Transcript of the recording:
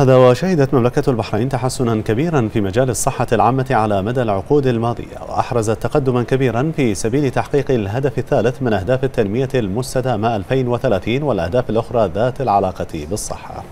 هذا وشهدت مملكة البحرين تحسنا كبيرا في مجال الصحة العامة على مدى العقود الماضية وأحرزت تقدما كبيرا في سبيل تحقيق الهدف الثالث من أهداف التنمية المستدامة 2030 والأهداف الأخرى ذات العلاقة بالصحة.